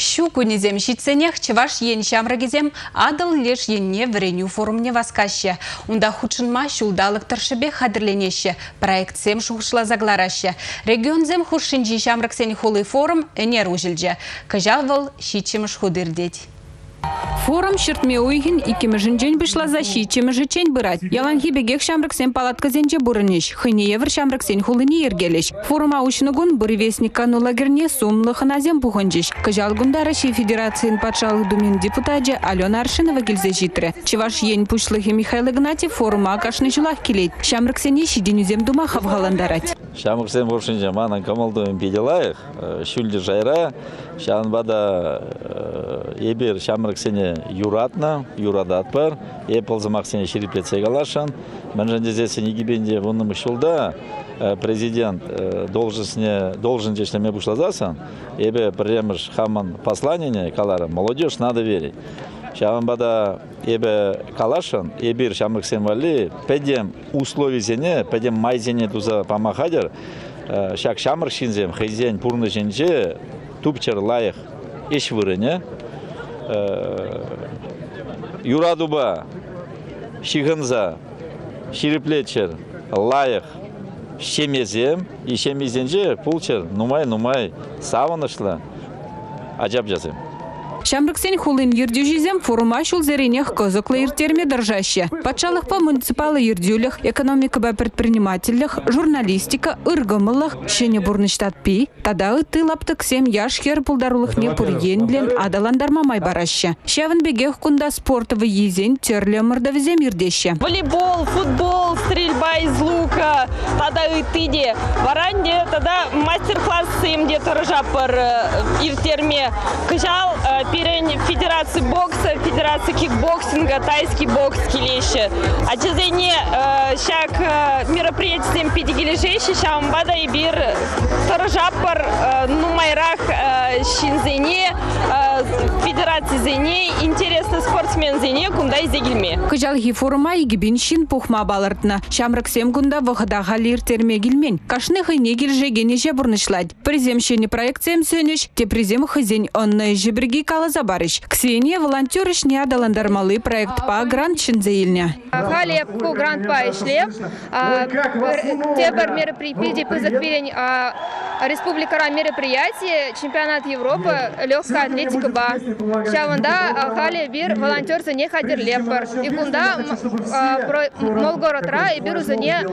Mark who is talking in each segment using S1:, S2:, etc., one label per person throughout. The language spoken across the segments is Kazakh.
S1: Щу кунезем щитсенех чеваш ен шамрагезем адыл леш енне вреню форумне васкаще. Унда худшынма шулдалық тыршыбе хадырленеше. Проектсем шухшла заглараще. Регионзем худшынжи шамраксен хулы форум энер ужілже. Кажавыл щитчемыш худырдеть.
S2: Форум шертме уйхин икимежин жен бышлаза щичемежи чень бырать. Ялан хибегех шамрыксен палатка зенже бурынеш. Хыне евр шамрыксен хулыни ергелеш. Форум аушнагун буревестник кану лагерне сумлы ханазем пухонжеш. Кажал гунда Россия Федерациян патшалық думен депутаджа Алена Аршинова келзе житре. Чеваш ен пушлыхи Михаил Игнатьев форума акашны жылах келейт. Шамрыксене дума хавгаландарать.
S3: Шамрыксен вошинже манан камалдумен педелаях. Шүлді жайра. Шанбада ебер шамрыксене юратна, юрадат бар. Эпылзымақсене шериплетсе галашан. Мәнжендезесе негибенде вунным шулда президент должностне должен жешлеме бушлазасан. Эбе премеш хаман посланине калара молодежь надо верить. Шамбада эбе калашан, эбир шамрыксен вали, педем условий зене, педем майзене туза памахадер, шак шамрык шинзем, хейзен пурны женже, тупчер лайық еш вырыне. Юрадуба, шигынза, шириплетчер, лайық, шемезем, и шемезенже пулчер, нумай-нумай, савынышлы, ажап жазем.
S2: Шамрыксен хулын ердюжизем форума шул зеренех козыклы держаще. Патшалық по муниципалы ердюлях, экономика ба предпринимателях, журналистика, ыргымылых, шене бурныштат пи, тада ты лаптык сем яш хер пулдарулых не пурьендлен адаландар мамай бараще. Шавын бегех кунда спортовый езен терле ирдеще.
S4: Волейбол, футбол, стрельба из лука, падаытыде варанде тада мастер-класс им где-то рожапар э, и в терме кыжал э, перен федерации бокса федерации кикбоксинга тайский бокс килища. А че келеші ачезене шак э, мероприятием педигележеші шам бада и бир торожапар ну майрах шинзене федерации зене интересный спортсмен зене кундай зегилме.
S2: Кыжалхи форума игибин шин пухма балартна. Шамрак сем кунда вахада халир терме гилмен. Кашны хыне гилже генеже бурнышлать. Призем шени проекциям сөнеш, те призем хызень онны жиберги калаза барыш. Ксения волонтерыш не адаландармалы проект па грант шинзеилня.
S5: Халеп ку грант па ишлеп. Тебер мероприятие по заквирень республикара мероприятие чемпионат Европы легкая атлетика ба. Шавында хали бир волонтер за не хадер лепар. И кунда молгородра и бир узане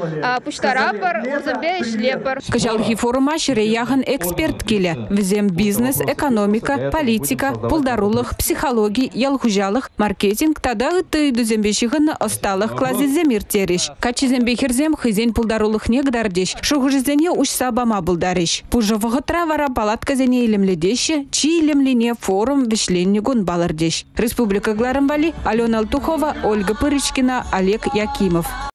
S5: пуштарапар узамбе ишлепар.
S2: Кыжалхи форума шире яхан эксперт келе. Візем бизнес, экономика, политика, пулдарулых, психология, ялхужалых, маркетинг, тада ты дүзембешігін осталых клази земир тереш. Качи зембехерзем хызен пулдарулых негдардеш. Шухужызене ушса бама булдареш. Пужы травара палатка зене чи илемлене форум вишленне гун балардеш. Республика Гларамбали, Алена Алтухова, Ольга Пырычкина, Олег Якимов.